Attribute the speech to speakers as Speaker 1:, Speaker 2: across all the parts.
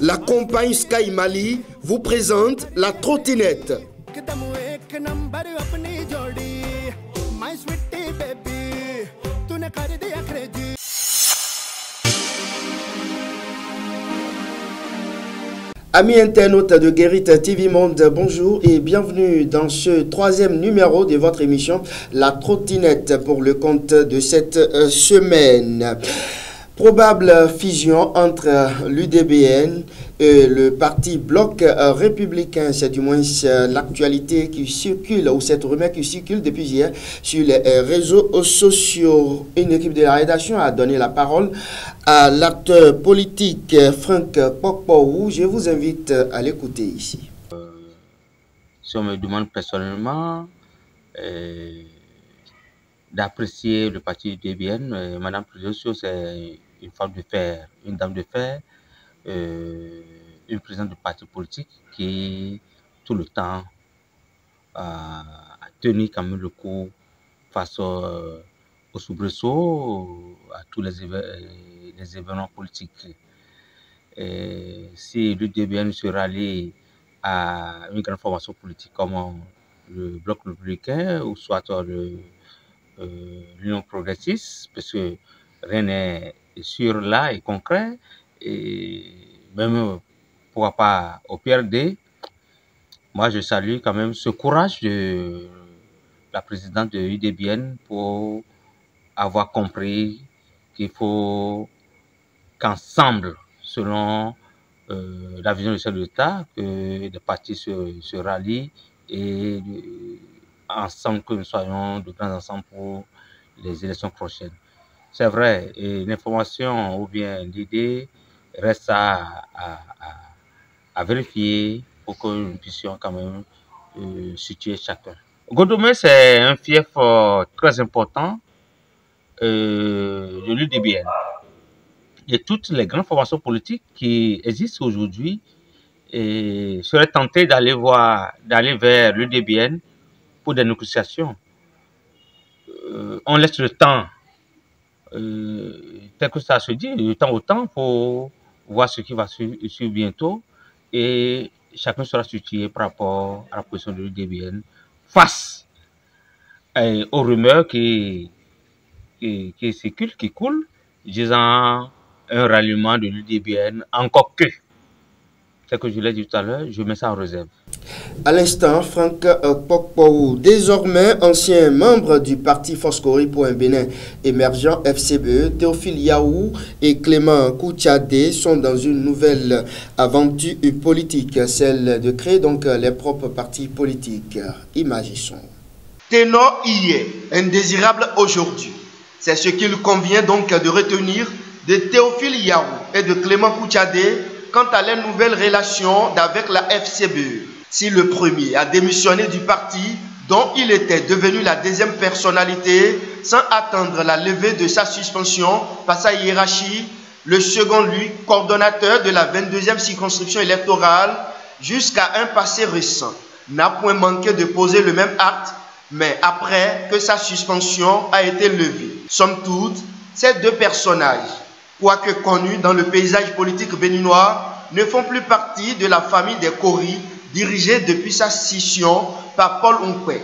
Speaker 1: la compagnie Sky Mali vous présente la trottinette. Amis internautes de Guérit TV Monde, bonjour et bienvenue dans ce troisième numéro de votre émission La trottinette pour le compte de cette euh, semaine. Probable fusion entre l'UDBN et le parti Bloc euh, républicain, c'est du moins euh, l'actualité qui circule ou cette rumeur qui circule depuis hier sur les euh, réseaux sociaux. Une équipe de la rédaction a donné la parole à l'acteur politique Franck Pokpou. Je vous invite à l'écouter ici.
Speaker 2: si on me demande personnellement, d'apprécier le parti UDBN, Madame Président, c'est une femme de fer, une dame de fer, euh, une présidente de parti politique qui tout le temps a tenu quand même le coup face au, au soubresaut, à tous les, événements politiques. Et si l'UDBN se rallie à une grande formation politique comme le Bloc républicain ou soit euh, l'Union progressiste, parce que rien n'est sur là et concret, et même pourquoi pas au PRD, moi je salue quand même ce courage de la présidente de l'UDBN pour avoir compris qu'il faut qu'ensemble, selon euh, la vision du chef de l'État, que les partis se, se rallient et ensemble que nous soyons de grands ensemble pour les élections prochaines. C'est vrai, l'information ou bien l'idée reste à, à, vérifier pour que nous puissions quand même euh, situer chacun. Godomé, c'est un fief euh, très important euh, de l'UDBN. Et toutes les grandes formations politiques qui existent aujourd'hui seraient tentées d'aller voir, d'aller vers l'UDBN pour des négociations. on laisse le temps tel que ça se dit, de temps au temps, pour voir ce qui va suivre, bientôt. Et chacun sera situé par rapport à la position de l'UDBN face euh, aux rumeurs qui, qui, qui circulent, qui coulent, disant un ralliement de l'UDBN, encore que que je l'ai dit tout à l'heure, je mets ça en réserve.
Speaker 1: À l'instant, Franck euh, Pokpou, désormais ancien membre du parti Foscori pour un Bénin émergent FCBE, Théophile Yaou et Clément Koutiadé sont dans une nouvelle aventure politique, celle de créer donc les propres partis politiques. Imaginons. Ténor hier, indésirable aujourd'hui. C'est ce qu'il convient donc de retenir de Théophile Yaou et de Clément Koutiadé quant à les nouvelles relations avec la FCBE. Si le premier a démissionné du parti dont il était devenu la deuxième personnalité sans attendre la levée de sa suspension par sa hiérarchie, le second, lui, coordonnateur de la 22e circonscription électorale jusqu'à un passé récent, n'a point manqué de poser le même acte, mais après que sa suspension a été levée. Somme toute, ces deux personnages quoique connus dans le paysage politique béninois, ne font plus partie de la famille des Kori, dirigée depuis sa scission par Paul Onkwe.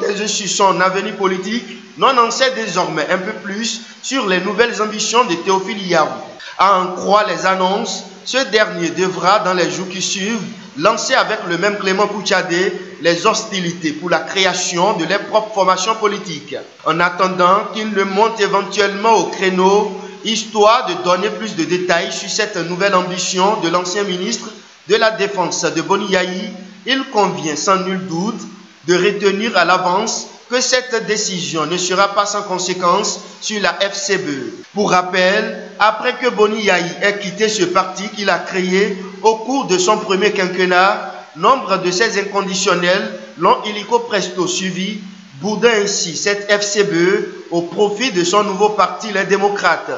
Speaker 1: Taiseux sur son avenir politique, non en sait désormais un peu plus sur les nouvelles ambitions de Théophile Yarou. À en croire les annonces, ce dernier devra, dans les jours qui suivent, lancer avec le même Clément Kouchadé les hostilités pour la création de leurs propres formations politiques. En attendant qu'il ne monte éventuellement au créneau histoire de donner plus de détails sur cette nouvelle ambition de l'ancien ministre de la Défense de Boniaï, il convient sans nul doute de retenir à l'avance que cette décision ne sera pas sans conséquence sur la FCBE. Pour rappel, après que Boni ait quitté ce parti qu'il a créé au cours de son premier quinquennat, nombre de ses inconditionnels l'ont illico presto suivi, boudant ainsi cette FCBE au profit de son nouveau parti, les démocrates.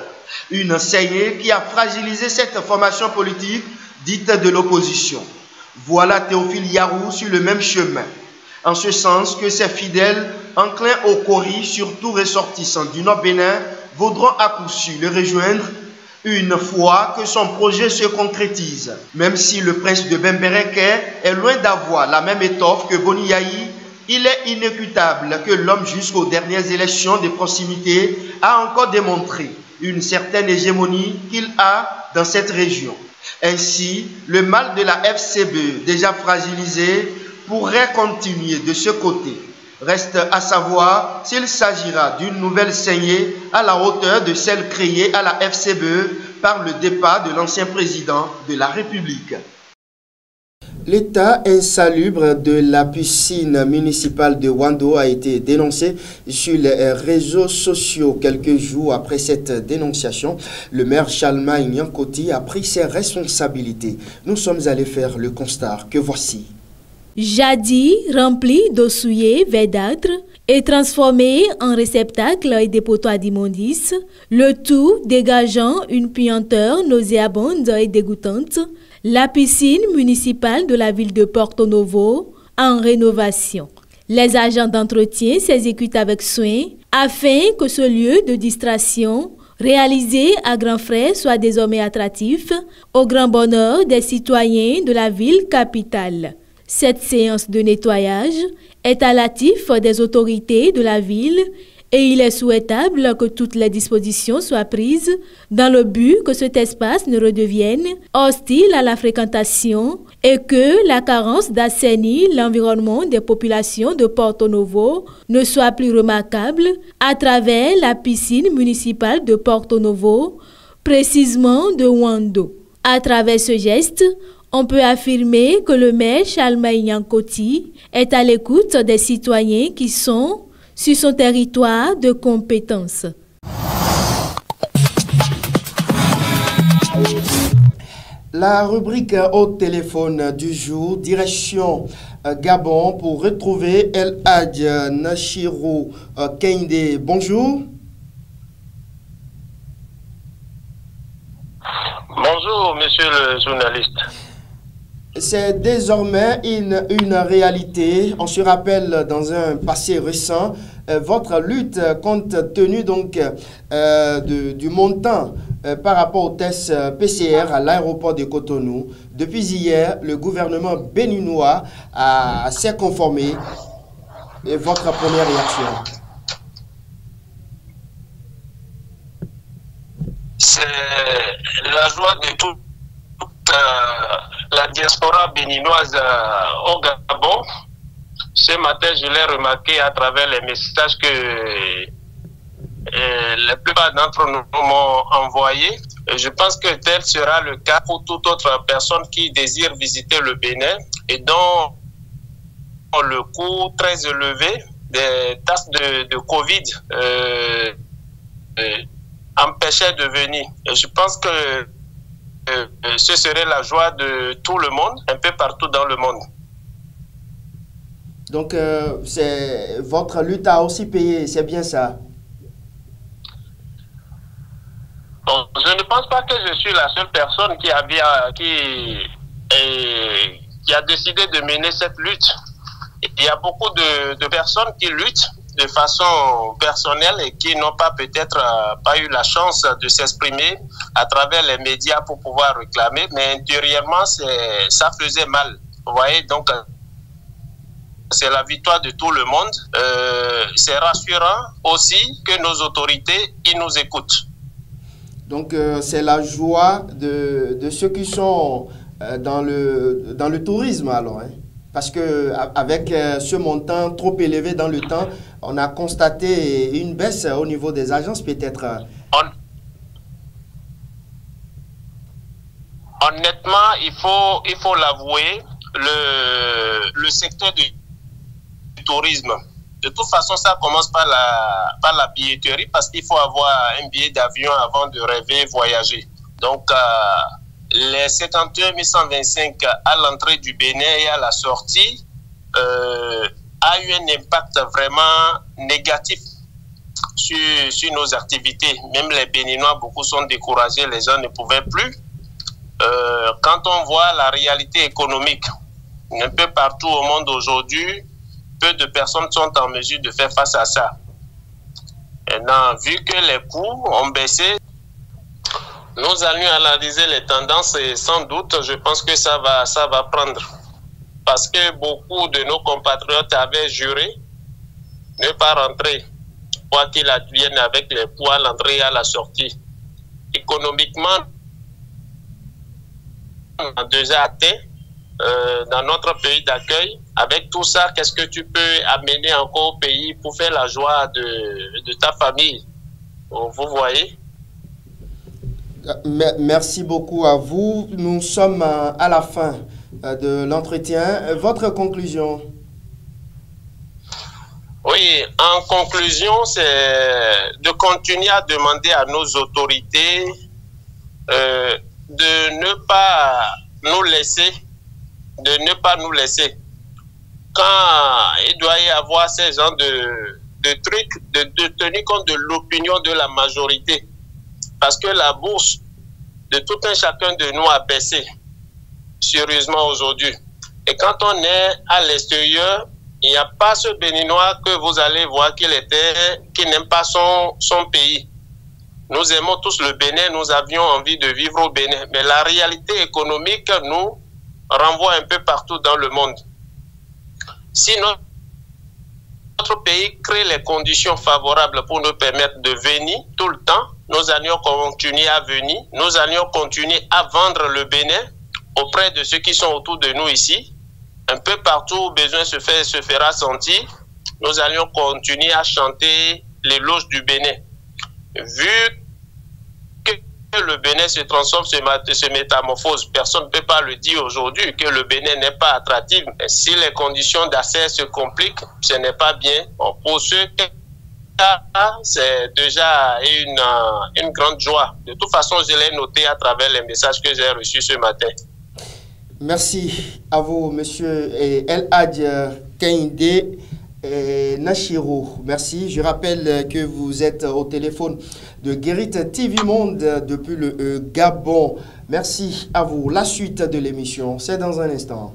Speaker 1: Une saignée qui a fragilisé cette formation politique dite de l'opposition. Voilà Théophile Yarou sur le même chemin. En ce sens que ses fidèles, enclins au Cori, surtout ressortissants du Nord Bénin, voudront à coup sûr le rejoindre une fois que son projet se concrétise. Même si le prince de Bembereke est loin d'avoir la même étoffe que Boni Yahi, il est inécutable que l'homme jusqu'aux dernières élections de proximité a encore démontré une certaine hégémonie qu'il a dans cette région. Ainsi, le mal de la FCB, déjà fragilisé, pourrait continuer de ce côté. Reste à savoir s'il s'agira d'une nouvelle saignée à la hauteur de celle créée à la FCBE par le départ de l'ancien président de la République. L'état insalubre de la piscine municipale de Wando a été dénoncé sur les réseaux sociaux. Quelques jours après cette dénonciation, le maire Chalma Nyankoti a pris ses responsabilités. Nous sommes allés faire le constat que voici.
Speaker 3: Jadis rempli d'eau souillée verdâtre et transformé en réceptacle et dépotoir d'immondices, le tout dégageant une puanteur nauséabonde et dégoûtante, la piscine municipale de la ville de Porto Novo en rénovation. Les agents d'entretien s'exécutent avec soin afin que ce lieu de distraction réalisé à grands frais soit désormais attractif au grand bonheur des citoyens de la ville capitale. Cette séance de nettoyage est à l'atif des autorités de la ville et il est souhaitable que toutes les dispositions soient prises dans le but que cet espace ne redevienne hostile à la fréquentation et que la carence d'assainir l'environnement des populations de Porto Novo ne soit plus remarquable à travers la piscine municipale de Porto Novo, précisément de Wando. À travers ce geste, on peut affirmer que le maire Chalmaïan Koti est à l'écoute des citoyens qui sont sur son territoire de compétence.
Speaker 1: La rubrique au téléphone du jour, direction euh, Gabon pour retrouver El Hadj Nashiro euh, Kende. Bonjour.
Speaker 4: Bonjour, monsieur le journaliste
Speaker 1: c'est désormais une, réalité. On se rappelle dans un passé récent euh, votre lutte compte tenu donc euh, du montant euh, par rapport au test PCR à l'aéroport de Cotonou. Depuis hier, le gouvernement béninois s'est conformé. Et votre première réaction?
Speaker 4: C'est la joie de tout diaspora béninoise euh, au Gabon. Ce matin, je l'ai remarqué à travers les messages que euh, la plupart d'entre nous m'ont envoyé. Je pense que tel sera le cas pour toute autre personne qui désire visiter le Bénin et dont le coût très élevé des tasses de, Covid euh, empêchait de venir. je pense que euh, ce serait la joie de tout le monde, un peu partout dans le monde.
Speaker 1: Donc, euh, c'est votre lutte a aussi payé, c'est bien ça?
Speaker 4: Je ne pense pas que je suis la seule personne qui a, qui, qui a décidé de mener cette lutte. Il y a beaucoup de, de personnes qui luttent de façon personnelle et qui n'ont pas peut-être euh, pas eu la chance de s'exprimer à travers les médias pour pouvoir réclamer, mais intérieurement, ça faisait mal. Vous voyez, donc euh, c'est la victoire de tout le monde. Euh, c'est rassurant aussi que nos autorités, ils nous écoutent.
Speaker 1: Donc c'est la joie de, de, ceux qui sont dans, le, dans le tourisme alors. Hein? Parce que avec ce montant trop élevé dans le temps, on a constaté une baisse au niveau des agences peut-être.
Speaker 4: Honnêtement, il faut il faut l'avouer, le, le secteur du, tourisme, de toute façon, ça commence par la, par la billetterie parce qu'il faut avoir un billet d'avion avant de rêver voyager. Donc, euh, les 51 125 à l'entrée du Bénin et à la sortie, euh, a eu un impact vraiment négatif sur, sur, nos activités. Même les Béninois, beaucoup sont découragés, les gens ne pouvaient plus. Euh, quand on voit la réalité économique un peu partout au monde aujourd'hui, peu de personnes sont en mesure de faire face à ça. Maintenant, vu que les coûts ont baissé, Nous allons analyser les tendances et sans doute, je pense que ça va, ça va prendre. Parce que beaucoup de nos compatriotes avaient juré ne pas rentrer, quoi qu'il advienne avec les poids à l'entrée et à la sortie. Économiquement, on a déjà euh, dans notre pays d'accueil. Avec tout ça, qu'est-ce que tu peux amener encore au pays pour faire la joie de ta famille? Vous voyez?
Speaker 1: Merci beaucoup à vous. Nous sommes à la fin euh, de l'entretien. Votre conclusion?
Speaker 4: Oui, en conclusion, c'est de continuer à demander à nos autorités euh, de ne pas nous laisser, de ne pas nous laisser. Quand il doit y avoir ces gens de, trucs, de tenir compte de l'opinion de la majorité parce que la bourse de tout un chacun de nous a baissé sérieusement aujourd'hui. Et quand on est à l'extérieur, il n'y a pas ce Béninois que vous allez voir qu'il était, qui n'aime pas son, son pays. Nous aimons tous le Bénin, nous avions envie de vivre au Bénin. Mais la réalité économique nous renvoie un peu partout dans le monde. Si notre pays crée les conditions favorables pour nous permettre de venir tout le temps, nous allions continuer à venir, nous allions continuer à vendre le Bénin auprès de ceux qui sont autour de nous ici. Un peu partout où besoin se, fera sentir, nous allions continuer à chanter les loges du Bénin. Vu que le Bénin se transforme, se, se métamorphose, personne ne peut pas le dire aujourd'hui que le Bénin n'est pas attractif. si les conditions d'accès se compliquent, ce n'est pas bien. pour ceux qui c'est déjà une, euh, une grande joie. De toute façon, je l'ai noté à travers les messages que j'ai reçus ce matin.
Speaker 1: Merci à vous, monsieur El Hadj Kainde Nashiro. Merci. Je rappelle que vous êtes au téléphone de Guérit TV Monde depuis le euh, Gabon. Merci à vous. La suite de l'émission, c'est dans un instant.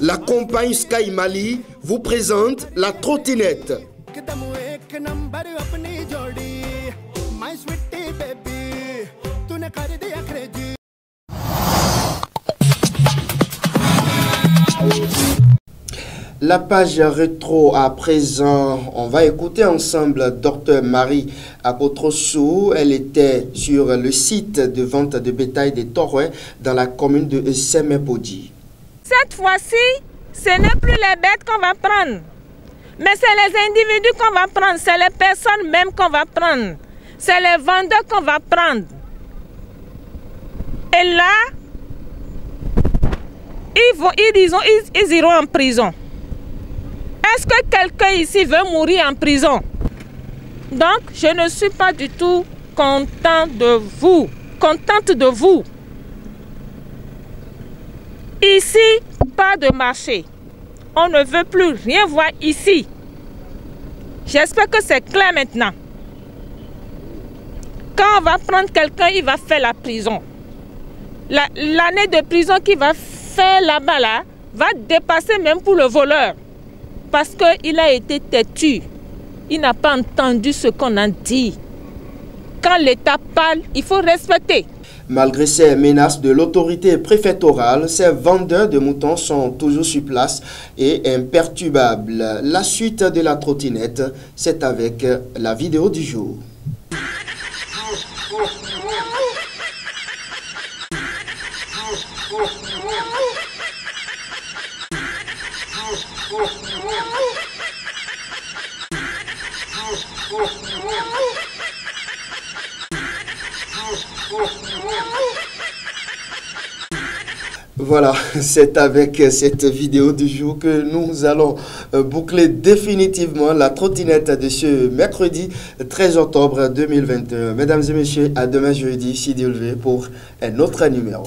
Speaker 1: La compagnie Sky Mali vous présente la trottinette. La page rétro à présent, on va écouter ensemble Dr Marie Akotrosu. Elle était sur le site de vente de bétail des Torres dans la commune de Semepodi.
Speaker 5: Cette fois-ci, ce n'est plus les bêtes qu'on va prendre, mais c'est les individus qu'on va prendre, c'est les personnes même qu'on va prendre, c'est les vendeurs qu'on va prendre. Et là, ils, vont, ils, ils iront en prison. Est-ce que quelqu'un ici veut mourir en prison? Donc, je ne suis pas du tout content de vous, contente de vous. Ici, pas de marché. On ne veut plus rien voir ici. J'espère que c'est clair maintenant. Quand on va prendre quelqu'un, il va faire la prison. L'année de prison qu'il va faire là-bas, là, va dépasser même pour le voleur. Parce qu'il a été têtu. Il n'a pas entendu ce qu'on a dit. Quand l'État parle, il faut respecter.
Speaker 1: Malgré ces menaces de l'autorité préfectorale, ces vendeurs de moutons sont toujours sur place et imperturbables. La suite de la trottinette, c'est avec la vidéo du jour. Voilà, c'est avec cette vidéo du jour que nous allons euh, boucler définitivement la trottinette de ce mercredi 13 octobre 2021. Mesdames et messieurs, à demain jeudi, si pour un autre numéro.